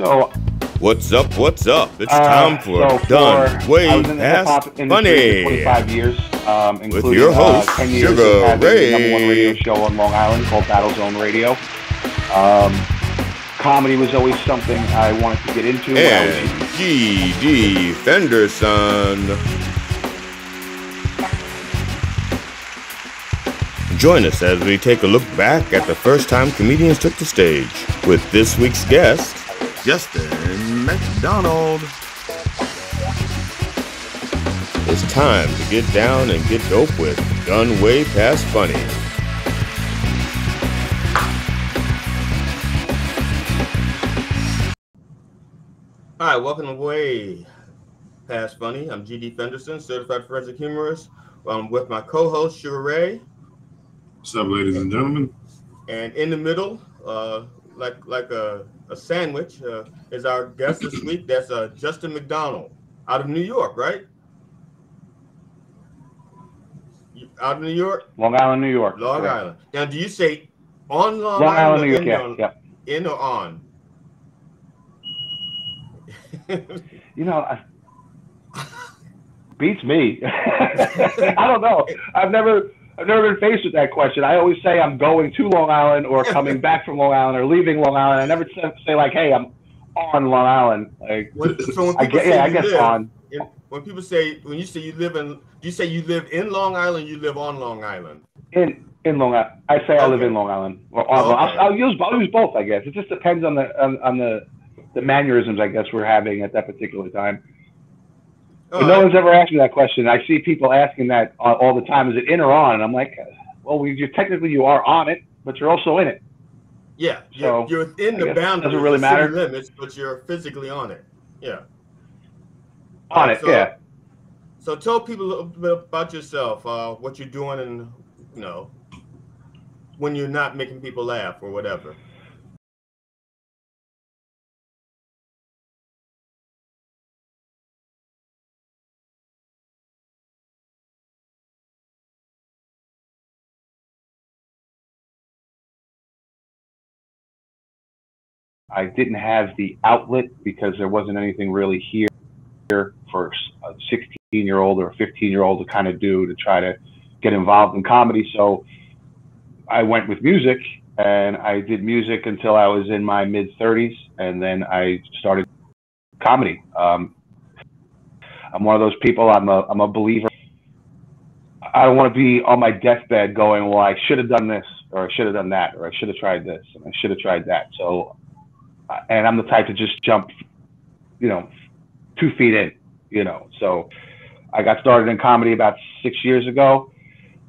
So What's up? What's up? It's uh, time for so Done for- Way I was in the Past hop industry for Funny. 25 years, um, including your host, uh, 10 years Suga of Rae. the number one radio show on Long Island called Battle Zone Radio. Um, comedy was always something I wanted to get into. when I was And G.D. Fenderson. Join us as we take a look back at the first time comedians took the stage with this week's guest, Justin McDonald. It's time to get down and get dope with Done Way Past Funny. Hi, welcome to Way Past Funny. I'm GD Fenderson, certified forensic humorist. I'm with my co-host Suga Rae, What's up, ladies and gentlemen? and in the middle, uh, like like a, a sandwich, uh, is our guest this week. That's uh, Justin McDonald out of New York, right? Out of New York, Long Island, New York. Long. Island. Now, do you say on Long, Long Island, or New York. in, Yeah, on- yeah. in or on? You know, I, beats me. I don't know. I've never, I've never been faced with that question. I always say I'm going to Long Island or coming back from Long Island or leaving Long Island. I never say, say like, hey, I'm on Long Island. Like, When, so when I people guess, say yeah, I guess live, on. when people say when you say you live in, you say you live in Long Island? You live on Long Island. In in Long Island, I say I live in Long Island. Or on, okay. I'll, I'll use I'll use both. I guess it just depends on the on, on the the mannerisms I guess we're having at that particular time. But no one's ever asked me that question. I see people asking that all, all the time. Is it in or on? And I'm like, well, we, you technically you are on it, but you're also in it. Yeah, So, you're, within the boundaries, doesn't really matter. limits, but you're physically on it. Yeah. On Uh, it, so- yeah. So tell people a little bit about yourself, uh, what you're doing, and you know, when you're not making people laugh or whatever. I didn't have the outlet because there wasn't anything really here for a 16 year old or a 15 year old to kind of do to try to get involved in comedy. So I went with music and I did music until I was in my mid 30s and then I started comedy. Um, I'm one of those people, I'm a, I'm a believer. I don't want to be on my deathbed going, well, I should have done this or I should have done that or I should have tried this and I should have tried that. So and I'm the type to just jump, you know, two feet in, you know. So I got started in comedy about six years ago,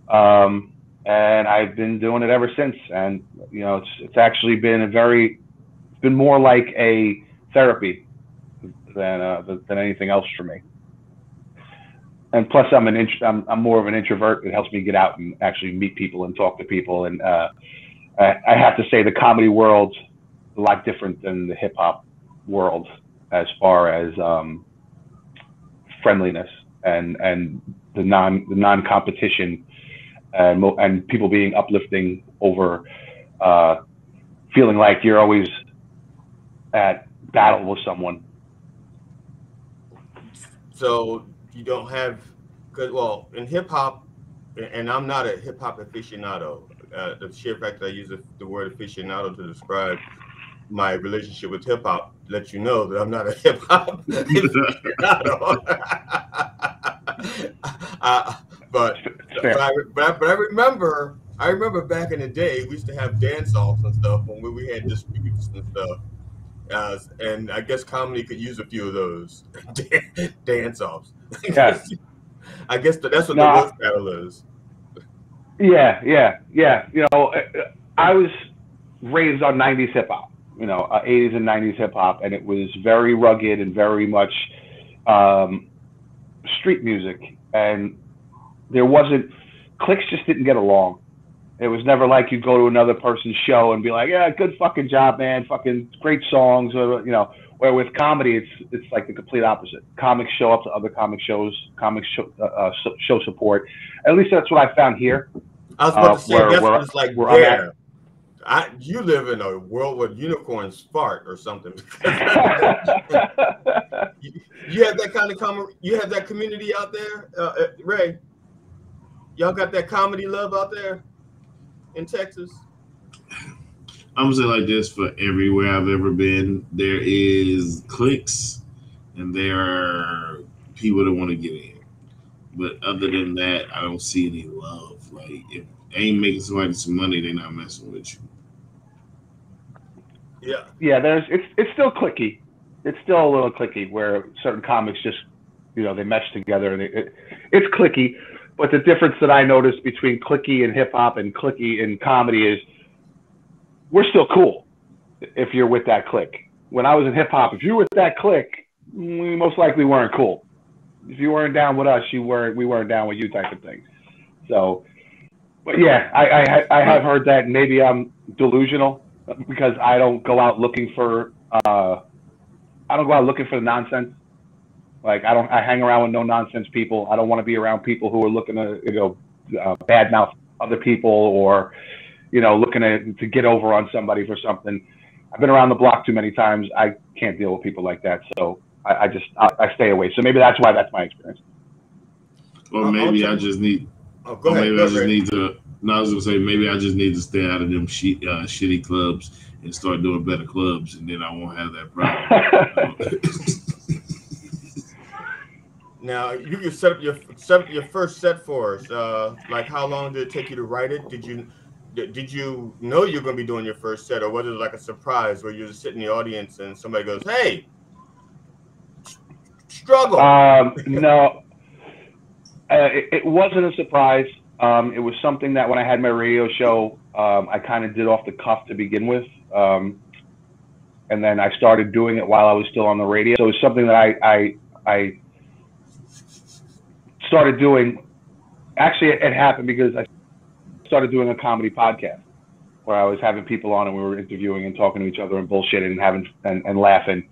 um, and I've been doing it ever since. And you know, it's it's actually been a very, it's been more like a therapy than uh, than anything else for me. And plus, I'm an int- I'm, I'm more of an introvert. It helps me get out and actually meet people and talk to people. And uh, I, I have to say, the comedy world a lot different than the hip hop world as far as um, friendliness and and the non the non competition and and people being uplifting over uh, feeling like you're always at battle with someone. So you don't have, cause well, in hip hop, and I'm not a hip hop aficionado. Uh, the sheer fact that I use the word aficionado to describe my relationship with hip hop let you know that I'm not a hip hop uh, but but I, but, I, but I remember, I remember back in the day, we used to have dance offs and stuff when we, we had disputes and stuff. Uh, and I guess comedy could use a few of those dance offs. Yeah. I guess that, that's what No, the battle is. Yeah, yeah, yeah. You know, I was raised on '90s hip hop. You know, uh, '80s and '90s hip hop, and it was very rugged and very much um, street music. And there wasn't clicks just didn't get along. It was never like you'd go to another person's show and be like, "Yeah, good fucking job, man. Fucking great songs." Or you know, where with comedy, it's it's like the complete opposite. Comics show up to other comic shows. Comics show, uh, uh, show support. At least that's what I found here. I was about Uh, to say where- where- like where I'm there. I you live in a world where unicorns fart or something. you, you have that kind of com- you have that community out there, uh, uh, Rae. Y'all got that comedy love out there in Texas. I'm gonna say like this for everywhere I've ever been, there is cliques and there are people that want to get in. But other than that, I don't see any love. Like if ain't making somebody some money, they're not messing with you. Yeah. yeah, there's it's it's still clicky. It's still a little clicky where certain comics just you know they mesh together and it, it it's clicky. But the difference that I noticed between clicky and hip hop and clicky and comedy is we're still cool if you're with that click. When I was in hip hop, if you were with that click, we most likely weren't cool. If you weren't down with us, you weren't we weren't down with you type of thing. So, but yeah, I I, I have heard that. Maybe I'm delusional because I don't go out looking for uh, I don't go out looking for the nonsense. Like I don't I hang around with no nonsense people. I don't want to be around people who are looking to you know uh, badmouth other people or you know looking to to get over on somebody for something. I've been around the block too many times. I can't deal with people like that. So I, I just I, I stay away. So maybe that's why that's my experience. Or maybe I'll I tell- just need, Oh, go ahead. maybe Go I just ahead. need to. No, I was gonna say maybe I just need to stay out of them shit, uh, shitty clubs and start doing better clubs, and then I won't have that problem. Now you can set up your set up your first set for us. Uh, like how long did it take you to write it? Did you did did you know you're going to be doing your first set, or was it like a surprise where you just sit in the audience and somebody goes, "Hey, struggle"? Um, no, uh, it, it wasn't a surprise. Um, it was something that when I had my radio show, um, I kind of did off the cuff to begin with. Um, and then I started doing it while I was still on the radio. So it was something that I, I, I started doing. Actually, it, it happened because I started doing a comedy podcast where I was having people on and we were interviewing and talking to each other and bullshitting and having and, and laughing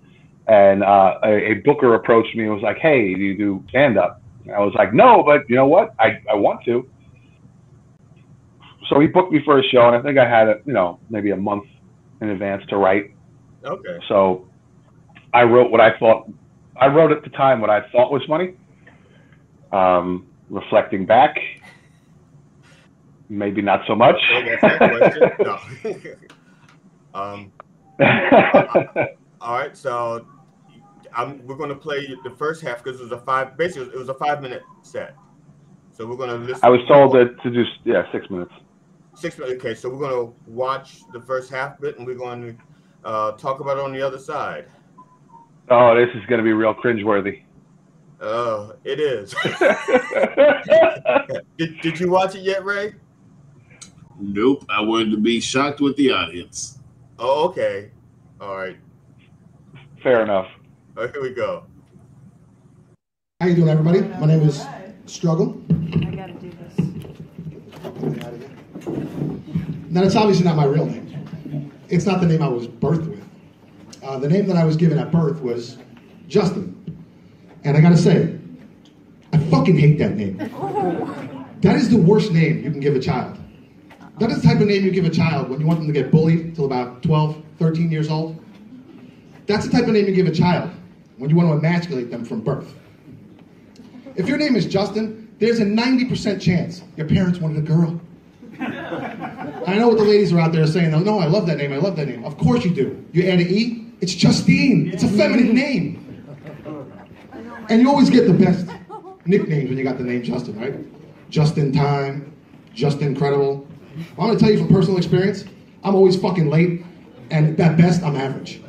and uh, a, a booker approached me and was like, "Hey, do you do stand up?" I was like, "No, but you know what? I, I want to." So he booked me for a show, and I think I had it, you know maybe a month in advance to write. okay. So I wrote what I thought. I wrote at the time what I thought was funny. Um, reflecting back, maybe not so much. Question. No. um, all right, so I'm, we're going to play the first half because it was a five. Basically, it was a five minute set. So we're going to listen. I was told to, to do yeah six minutes. Six minutes. Okay, so we're going to watch the first half bit, and we're going to uh, talk about it on the other side. Oh, this is going to be real cringeworthy. Uh, it is. did, did you watch it yet, Rae? nope, I wanted to be shocked with the audience. Oh, okay. All right. Fair enough. Oh, here we go. How you doing, everybody? My name is Struggle. I gotta do this. Now, that's obviously not my real name. It's not the name I was birthed with. Uh, the name that I was given at birth was Justin. And I gotta say, I fucking hate that name. That is the worst name you can give a child. That is the type of name you give a child when you want them to get bullied till about 12, 13 years old. That's the type of name you give a child when you want to emasculate them from birth. If your name is Justin, there's a 90% chance your parents wanted a girl. I know what the ladies are out there saying, oh, no, I love that name, I love that name. Of course you do. You add an E, it's Justine. It's a feminine name. And you always get the best nicknames when you got the name Justin, right? Just in time, just incredible. I'm gonna tell you from personal experience, I'm always fucking late, and at best, I'm average.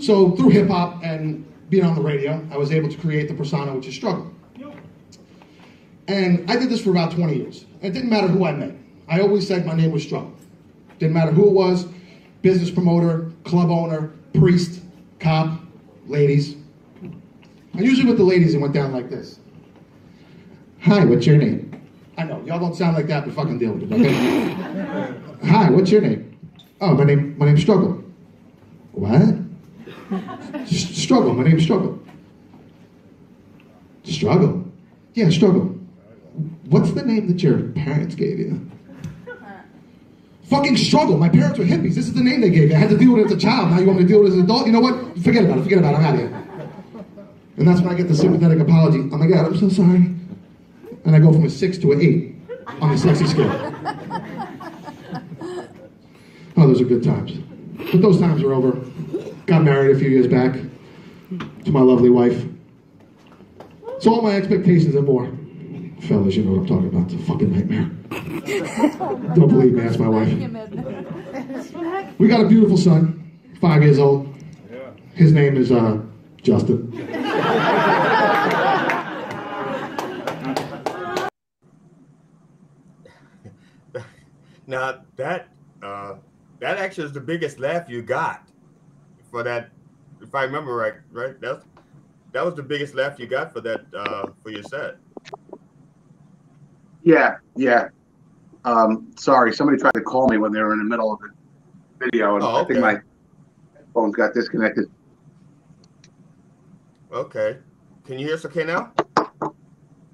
So through hip hop and being on the radio, I was able to create the persona which is struggle. And I did this for about 20 years. It didn't matter who I met. I always said my name was Struggle. Didn't matter who it was, business promoter, club owner, priest, cop, ladies. And usually with the ladies, it went down like this. Hi, what's your name? I know, y'all don't sound like that, but fucking deal with it, okay? Hi, what's your name? Oh, my name, my name's Struggle. What? Struggle, my name's Struggle. Struggle? Yeah, Struggle. What's the name that your parents gave you? Fucking struggle. My parents were hippies. This is the name they gave me. I had to deal with it as a child. Now you want me to deal with it as an adult? You know what? Forget about it. Forget about it. I'm out of here. And that's when I get the sympathetic apology. Oh my God, I'm so sorry. And I go from a six to an eight on the sexy scale. Oh, those are good times. But those times are over. Got married a few years back to my lovely wife. So all my expectations are more. Fellas, you know what I'm talking about. It's a fucking nightmare. Don't believe me, ask my wife. We got a beautiful son, five years old. His name is uh, Justin. Now that uh, that actually is the biggest laugh you got for that. If I remember right, right? That's that was the biggest laugh you got for that uh, for your set. Yeah, yeah. Um, sorry, somebody tried to call me when they were in the middle of the video, and Oh, I think okay. my phones got disconnected. Okay. Can you hear us okay now?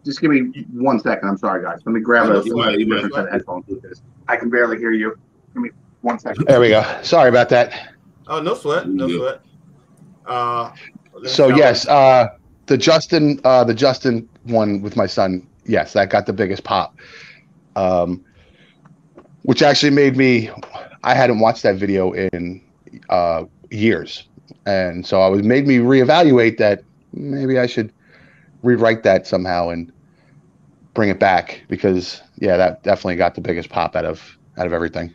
Just give me one second. I'm sorry, guys. Let me grab Oh, a that's all right. different set of headphones I can barely hear you. Give me one second. There we go. Sorry about that. Oh, no sweat, no Yeah. sweat. Uh, So yes, uh, the Justin, uh, the Justin one with my son. Yes, that got the biggest pop. Um, which actually made me. I hadn't watched that video in uh, years, and so I was made me reevaluate that. Maybe I should rewrite that somehow and bring it back because yeah, that definitely got the biggest pop out of out of everything.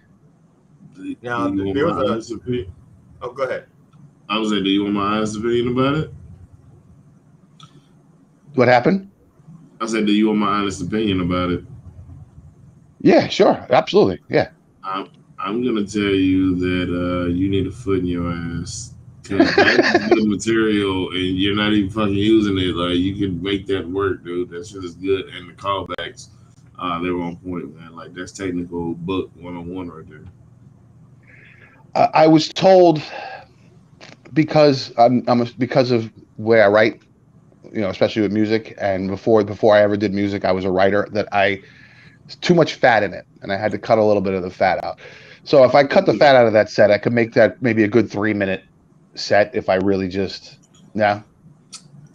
Now, there was a- honest opinion? oh, go ahead. I was like, do you want my honest opinion about it? What happened? I said, do you want my honest opinion about it? Yeah, sure, absolutely, yeah. I'm I'm gonna tell you that uh, you need a foot in your ass. good material, and you're not even fucking using it. Like you can make that work, dude. That shit is good, and the callbacks, uh, they were on point, man. Like that's technical book one on one right there. Uh, I was told because I'm, I'm because of where I write, you know, especially with music, and before before I ever did music, I was a writer. That I too much fat in it, and I had to cut a little bit of the fat out. So if I cut the fat out of that set, I could make that maybe a good three minute set if I really just yeah.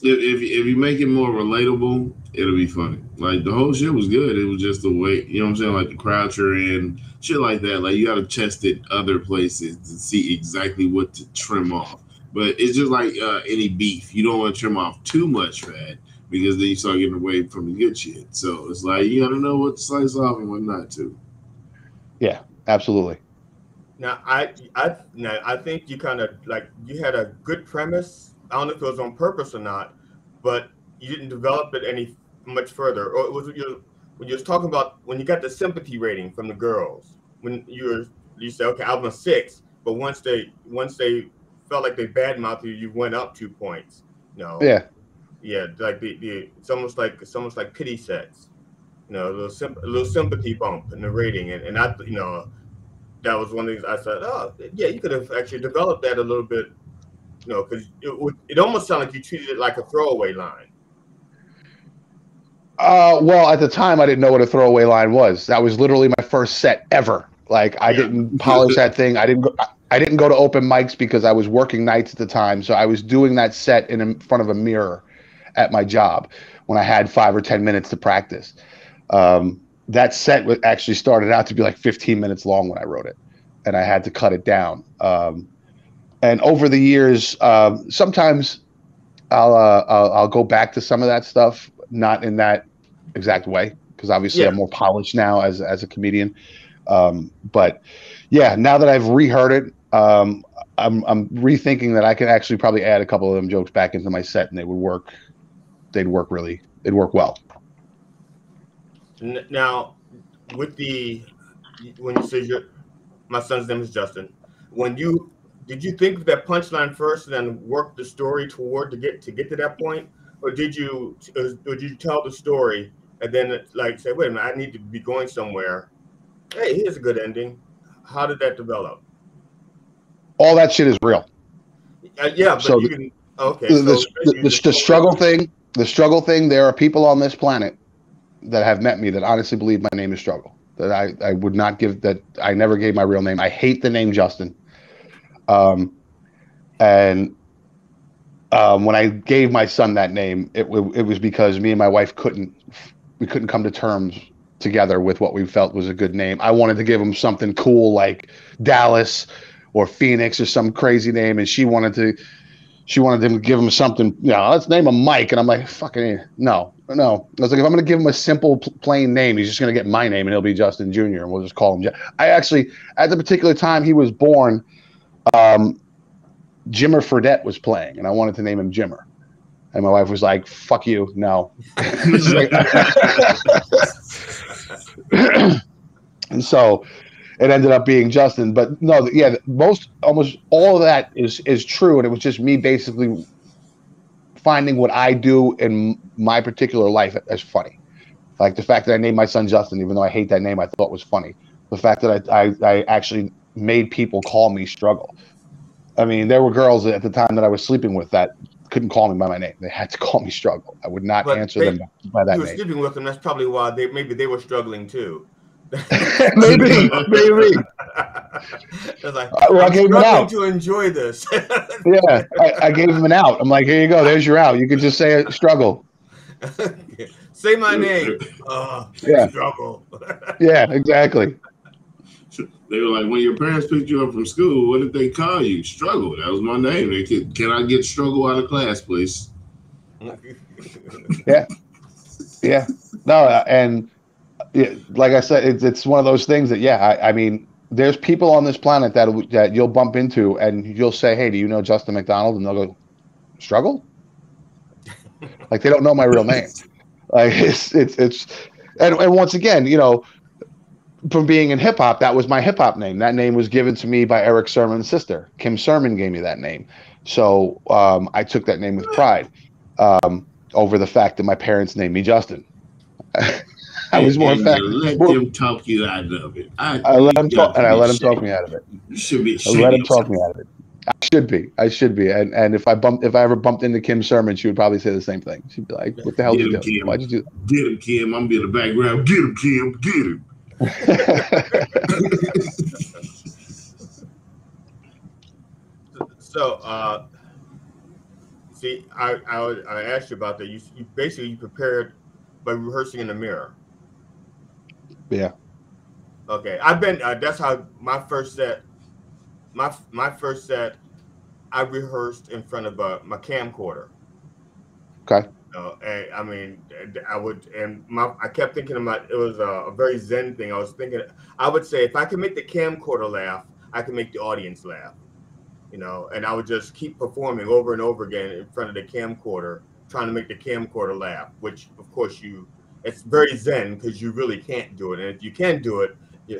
If, if if you make it more relatable, it'll be funny. Like the whole shit was good. It was just the way you know what I'm saying, like the crowd you're in, shit like that. Like you got to test it other places to see exactly what to trim off. But it's just like uh, any beef. You don't want to trim off too much fat because then you start getting away from the good shit. So it's like you got to know what to slice off and what not to. Yeah, absolutely. Now, I, I, now I think you kind of like you had a good premise. I don't know if it was on purpose or not, but you didn't develop it any much further. Or was it you when you was talking about when you got the sympathy rating from the girls when you were you said okay I'm a six, but once they once they felt like they badmouthed you, you went up two points. No, Yeah. yeah, like the, the it's almost like it's almost like pity sets, you know, a little symp- a little sympathy bump in the rating, and and I you know that was one of the things I said, oh yeah, you could have actually developed that a little bit, you know, because it would it almost sounded like you treated it like a throwaway line. Uh, well, at the time, I didn't know what a throwaway line was. That was literally my first set ever. Like, I Yeah. didn't polish that thing. I didn't. Go, I- didn't go to open mics because I was working nights at the time. So I was doing that set in, in front of a mirror at my job when I had five or ten minutes to practice. Um, that set actually started out to be like 15 minutes long when I wrote it, and I had to cut it down. Um, and over the years, um, sometimes I'll, uh, I'll I'll go back to some of that stuff, not in that exact way, because obviously Yeah. I'm more polished now as as a comedian. Um, but yeah, now that I've reheard it, um, I'm I'm rethinking that I could actually probably add a couple of them jokes back into my set, and they would work. They'd work really. They'd work well. Now, with the when you say your my son's name is Justin, when you did you think of that punchline first and then work the story toward to get to get to that point, or did you or did you tell the story and then like say, wait a minute, I need to be going somewhere. Hey, here's a good ending. How did that develop? All that shit is real. Uh, yeah, but So the- can okay. the, so the, the, the struggle thing the struggle thing there are people on this planet that have met me that honestly believe my name is struggle That I, I would not give that I never gave my real name. I hate the name Justin. Um, and um, when I gave my son that name, it, w- it was because me and my wife couldn't we couldn't come to terms together with what we felt was a good name. I wanted to give him something cool like Dallas or Phoenix or some crazy name, and she wanted to she wanted them to give him something. You know, let's name him Mike, and I'm like, fucking no, no. I was like, if I'm going to give him a simple, plain name, he's just going to get my name, and he'll be Justin Jr. and we'll just call him. Ja- I actually, at the particular time he was born, um, Jimmer Fredette was playing, and I wanted to name him Jimmer. And my wife was like, "Fuck you, no." And so it ended up being Justin. But no, yeah, most almost all of that is is true, and it was just me basically finding what I do in my particular life as funny. Like the fact that I named my son Justin, even though I hate that name, I thought was funny. The fact that I I, I actually made people call me struggle. I mean, there were girls at the time that I was sleeping with that couldn't call me by my name. They had to call me struggle. I would not But answer they- them by that you were name. sleeping with them. That's probably why they maybe they were struggling too. maybe, maybe. Like, Uh, well, I gave him struggling out. to enjoy this. Yeah, I, I gave him an out. I'm like, here you go. There's your out. You can just say it, struggle. Say my name. Uh, Yeah. Struggle. Yeah, exactly. They were like, when your parents picked you up from school, what did they call you? Struggle. That was my name. They could, can I get struggle out of class, please? Yeah. Yeah. No, uh, and yeah, like I said, it's it's one of those things that yeah, I, I mean, there's people on this planet that that you'll bump into, and you'll say, "Hey, do you know Justin McDonald?" And they'll go, "Struggle." like they don't know my real name. Like it's it's it's, and and once again, you know, from being in hip hop, that was my hip hop name. That name was given to me by Erick Sermon's sister. Kim Sermon gave me that name, so um, I took that name with pride. Um, over the fact that my parents named me Justin. I was more And you fact. let more- them talk you out of it. I, I let them talk, and I to be let him talk me out of it. You should be I let them talk yourself. me out of it. I should be. I should be. And and if I bumped, if I ever bumped into Kim Sermon, she would probably say the same thing. She'd be like, "What the hell did you do? Kim. Why'd you do?" Get him, Kim. I'm be in the background. Get him, Kim. Get him. So, uh, see, I, I I asked you about that. You, you basically you prepared by rehearsing in the mirror. Yeah. Okay, I've been. Uh, that's how my first set. My my first set, I rehearsed in front of uh, my camcorder. Okay. Uh, and, I mean, I would, and my, I kept thinking about it was a, a very zen thing. I was thinking, I would say, if I can make the camcorder laugh, I can make the audience laugh. You know, and I would just keep performing over and over again in front of the camcorder, trying to make the camcorder laugh. Which, of course, you, it's very zen because you really can't do it, and if you can do it, yeah,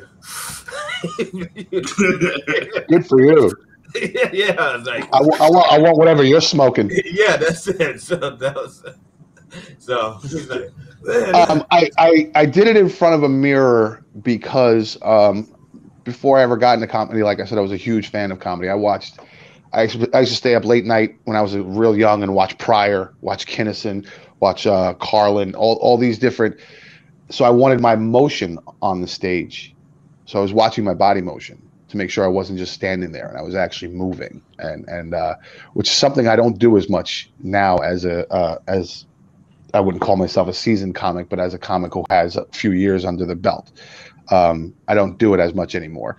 Good for you. yeah, yeah, it's like, I, I want. I want whatever you're smoking. yeah, that's it. So that was, so like, Um, I, I I did it in front of a mirror because um, before I ever got into comedy, like I said, I was a huge fan of comedy. I watched. I used, to, I used to stay up late night when I was real young and watch Pryor, watch Kinnison, watch uh, Carlin, all all these different. So I wanted my motion on the stage, so I was watching my body motion to make sure I wasn't just standing there and I was actually moving, and and uh, which is something I don't do as much now as a uh, as I wouldn't call myself a seasoned comic, but as a comic who has a few years under the belt, um, I don't do it as much anymore.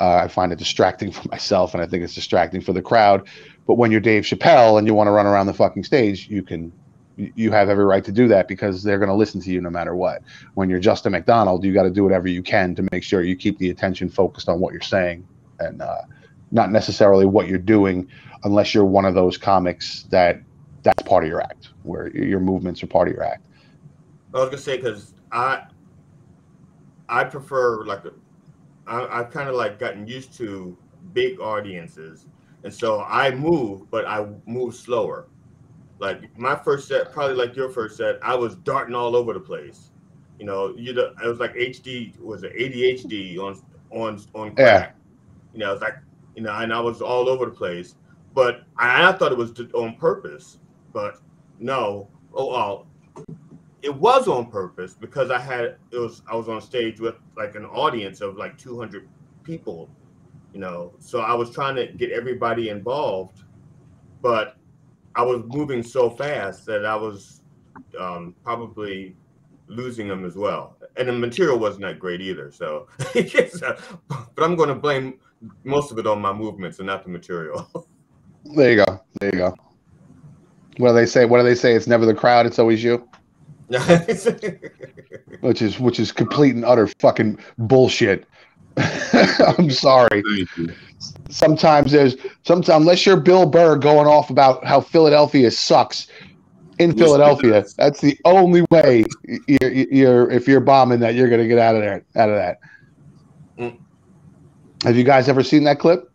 Uh, I find it distracting for myself, and I think it's distracting for the crowd. But when you're Dave Chappelle and you want to run around the fucking stage, you can, you- have every right to do that because they're going to listen to you no matter what. When you're Justin McDonald, you got to do whatever you can to make sure you keep the attention focused on what you're saying and uh, not necessarily what you're doing, unless you're one of those comics that that's part of your act, where your movements are part of your act. I was gonna say because I I prefer like I, I've kind of like gotten used to big audiences, and so I move, but I move slower. Like my first set, probably like your first set, I was darting all over the place. You know, you know, it was like HD was it ADHD on on on crack. You know, it's like you know, and I was all over the place. But I, I thought it was on purpose. But no, oh, oh it was on purpose because I had it was I was on stage with like an audience of like 200 people, you know. So I was trying to get everybody involved, but I was moving so fast that I was um, probably losing them as well. And the material wasn't that great either. So, so but I'm going to blame most of it on my movements and not the material. There you go. There you go. What do they say? What do they say? It's never the crowd. It's always you. which is which is complete and utter fucking bullshit. I'm sorry. Sometimes there's sometimes unless you're Bill Burr going off about how Philadelphia sucks in Yes, Philadelphia, that's the only way you're, you're if you're bombing that you're gonna get out of there out of that. Mm. Have you guys ever seen that clip?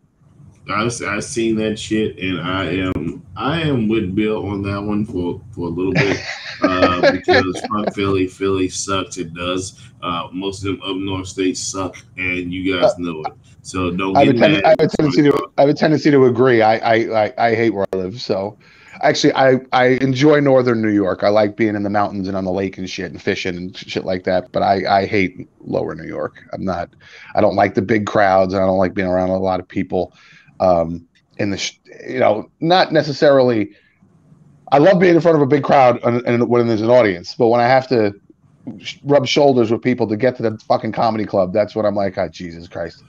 I I seen that shit, and I am I am with Bill on that one for for a little bit uh, because fuck Philly, Philly sucks. It does. Uh, most of them up north states suck, and you guys know it. So don't I have, ten- I have a tendency to I have a tendency to agree. I, I, I, I hate where I live. So actually I, I enjoy northern New York. I like being in the mountains and on the lake and shit and fishing and shit like that. But I, I hate lower New York. I'm not I don't like the big crowds and I don't like being around a lot of people. Um in the sh- you know, not necessarily I love being in front of a big crowd and, and when there's an audience, but when I have to rub shoulders with people to get to the fucking comedy club, that's when I'm like, oh Jesus Christ.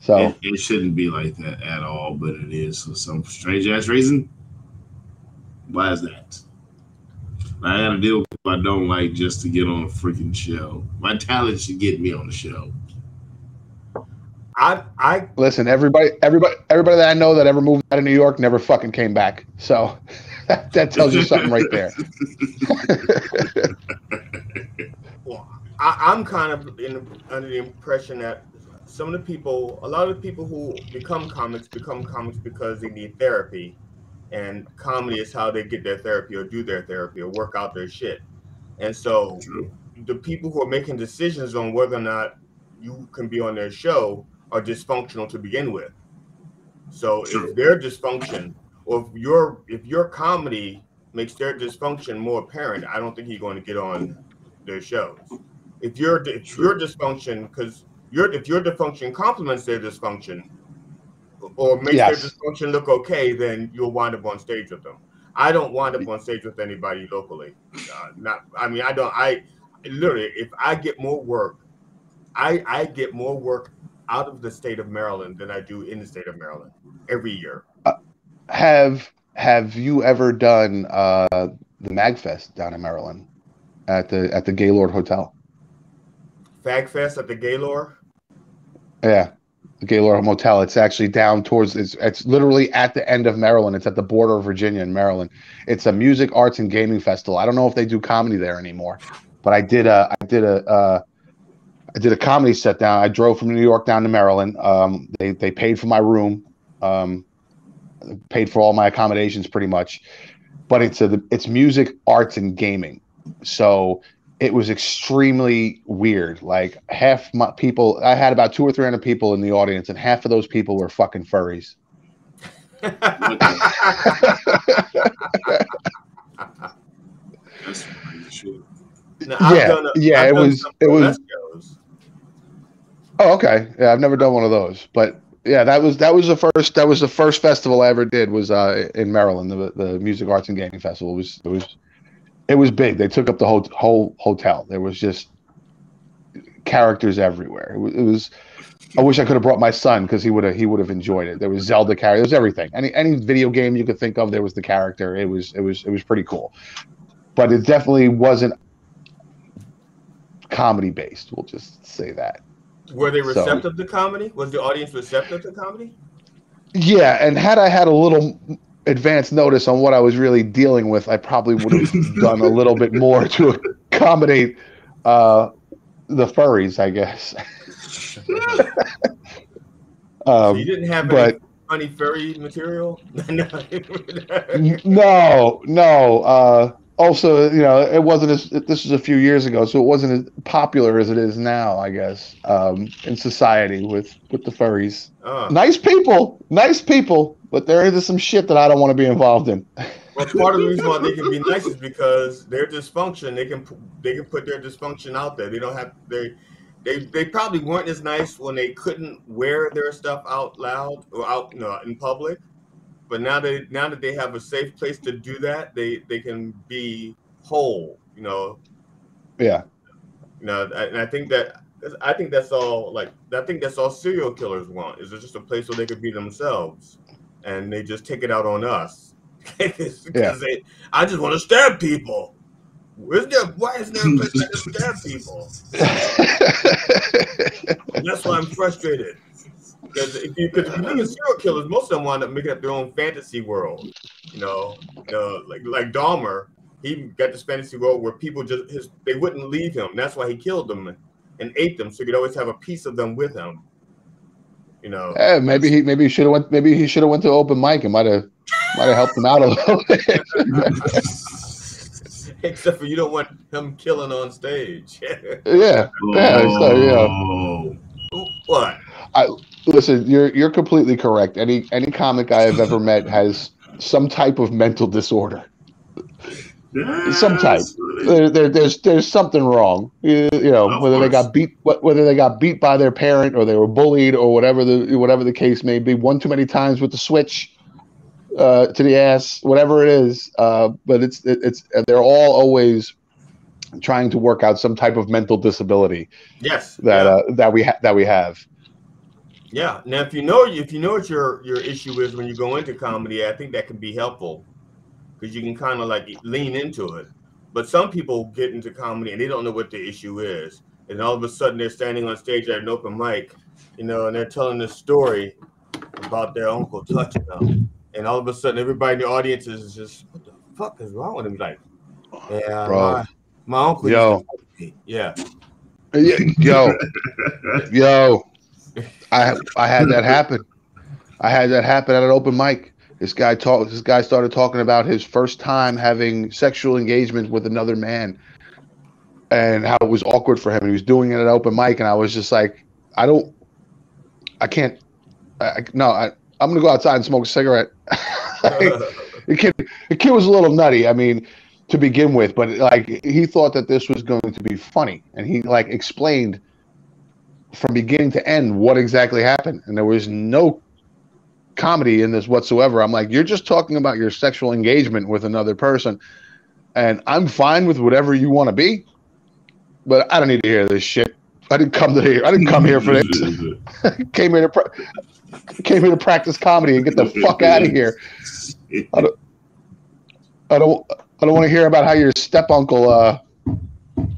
So It, it shouldn't be like that at all, but it is for some strange ass reason. Why is that? I gotta deal with I don't like just to get on a freaking show. My talent should get me on the show. I I Listen, everybody, everybody, everybody that I know that ever moved out of New York never fucking came back. So that, that tells you something right there. well, I, I'm kind of in, under the impression that some of the people, a lot of the people who become comics, become comics because they need therapy, and comedy is how they get their therapy or do their therapy or work out their shit. And so, True. the people who are making decisions on whether or not you can be on their show are dysfunctional to begin with. So True. if their dysfunction, or if your if your comedy makes their dysfunction more apparent, I don't think you're going to get on their shows. If your if your dysfunction, because your if your dysfunction complements their dysfunction, or makes Yes. their dysfunction look okay, then you'll wind up on stage with them. I don't wind up on stage with anybody locally. Uh, not, I mean, I don't. I literally, if I get more work, I I get more work out of the state of Maryland than I do in the state of Maryland every year. Have Have you ever done uh, the Magfest down in Maryland at the at the Gaylord Hotel? Fagfest at the Gaylord. Yeah, the Gaylord Motel. It's actually down towards. It's it's literally at the end of Maryland. It's at the border of Virginia and Maryland. It's a music, arts, and gaming festival. I don't know if they do comedy there anymore, but I did a I did a uh, I did a comedy set down. I drove from New York down to Maryland. Um, they they paid for my room, um, paid for all my accommodations pretty much. But it's a it's music, arts, and gaming. So it was extremely weird. Like half my people, I had about two or three hundred people in the audience, and half of those people were fucking furries. That's funny shit. Now, Yeah, done yeah, it was- it was-. Oh, okay. Yeah, I've never done one of those, but yeah, that was that was the first that was the first festival I ever did was uh, in Maryland, the the Music Arts and Gaming Festival. It was it was it was big. They took up the whole whole hotel. There was just characters everywhere. It was, it was I wish I could have brought my son because he would have he would have enjoyed it. There was Zelda character. There was everything. Any any video game you could think of, there was the character. It was it was it was pretty cool, but it definitely wasn't comedy based. We'll just say that. Were they So- receptive to comedy? Was the audience receptive to comedy? Yeah, and had I had a little advance notice on what I was really dealing with, I probably would have done a little bit more to accommodate uh, the furries, I guess. so um, you didn't have but any funny furry material? No. no, no. Uh, also, you know, it wasn't as this was a few years ago, so it wasn't as popular as it is now, I guess, um, in society with with the furries. Uh, Nice people, nice people, but there is some shit that I don't want to be involved in. Well, part of the reason why they can be nice is because their dysfunction. They can they can put their dysfunction out there. They don't have they they they probably weren't as nice when they couldn't wear their stuff out loud or out you know in public. But now they now that they have a safe place to do that, they they can be whole. You know. Yeah. You know, and I think that I think that's all. Like I think that's all serial killers want is just a place where they could be themselves, and they just take it out on us. Yeah. they, I just want to stab people. Where's there, why is there a place I can stab people? That's why I'm frustrated. Because if you because if you look at serial killers, most of them wind up making up their own fantasy world. You know, uh, like like Dahmer, he got this fantasy world where people just his they wouldn't leave him. That's why he killed them and ate them, so he could always have a piece of them with him. You know, Yeah, maybe he maybe he should have went maybe he should have went to open mic and might have might have helped him out a little bit. except for you don't want him killing on stage. yeah. Yeah, so, yeah. Oh, what? Listen, you're you're completely correct. Any any comic I have ever met has some type of mental disorder. Some type. that's what it is. There, there, there's there's something wrong. You, you know, Of whether they got beat, whether they got beat by their parent or they were bullied or whatever the whatever the case may be. One too many times with the switch uh, to the ass, whatever it is. Uh, but it's it, it's they're all always trying to work out some type of mental disability Yes. that yeah. uh, that we ha- that we have. Yeah. Now, if you know if you know what your your issue is when you go into comedy, I think that can be helpful because you can kind of like lean into it. But some people get into comedy and they don't know what the issue is, and all of a sudden they're standing on stage at an open mic, you know, and they're telling this story about their uncle touching them, and all of a sudden everybody in the audience is just, what the fuck is wrong with him? Like, yeah, Bro. my, my uncle. Yo. to touch me." Yeah. Yeah, Yo, yo, I I had that happen. I had that happen at an open mic. This guy talked. This guy started talking about his first time having sexual engagement with another man, and how it was awkward for him. And he was doing it at an open mic, and I was just like, I don't, I can't. I, no, I, I'm gonna go outside and smoke a cigarette. the kid, the kid was a little nutty. I mean, to begin with, but like he thought that this was going to be funny, and he like explained from beginning to end what exactly happened, and there was no comedy in this whatsoever. I'm like, you're just talking about your sexual engagement with another person, and I'm fine with whatever you want to be, but I don't need to hear this shit. I didn't come to here. I didn't come here for this. came here to pra- came here to practice comedy and get the fuck out of here. I don't. I don't. I don't want to hear about how your step uncle uh,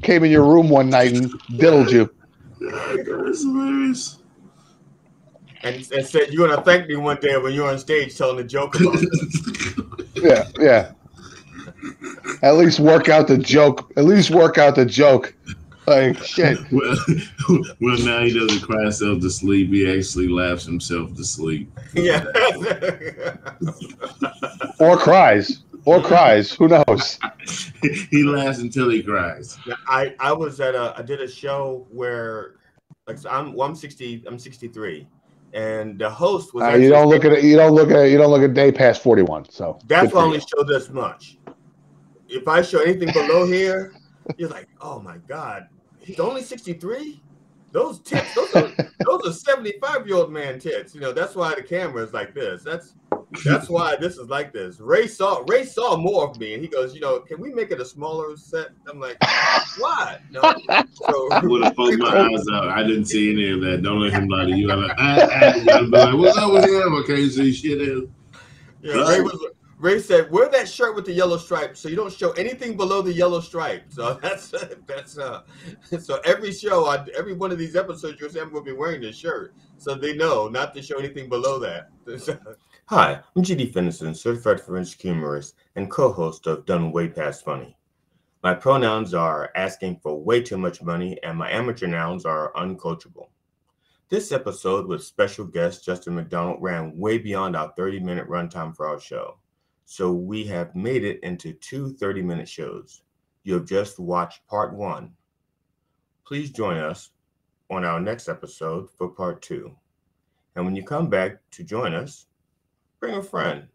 came in your room one night and diddled you. That's hilarious. and, and said you're gonna thank me one day when you're on stage telling a joke about it. Yeah, yeah. At least work out the joke. At least work out the joke. Like shit. Well, well, now he doesn't cry himself to sleep. He actually laughs himself to sleep. yeah. Or cries. Or cries. Who knows? he laughs until he cries. I I was at a I did a show where like so I'm well, I'm 60 I'm 63 and the host was Uh, you don't look at it. You don't look at. You don't look at day past forty one. So that's why I you. only show this much. If I show anything below here, you're like, oh my god, he's only 63. Those tits, those are those are 75 year old man tits. You know that's why the camera is like this. That's that's why this is like this. Rae saw Rae saw more of me, and he goes, you know, can we make it a smaller set? I'm like, why? No. So I would have poked my eyes out. I didn't see any of that. Don't let him lie to you. I'm like, I, I, I'm like, what's up with him? Can't see shit. else. Yeah, Rae, was, Rae said, "Wear that shirt with the yellow stripe, so you don't show anything below the yellow stripe." So that's that's uh. So every show, I, every one of these episodes, I'm going to be wearing this shirt, so they know not to show anything below that. Hi, I'm GD Fenderson, certified forensic humorist and co-host of Done Way Past Funny. My pronouns are asking for way too much money, and my amateur nouns are uncoachable. This episode with special guest Justin McDonald ran way beyond our 30 minute runtime for our show. So we have made it into two 30 minute shows. You have just watched part one. Please join us on our next episode for part two. And when you come back to join us, bring a friend.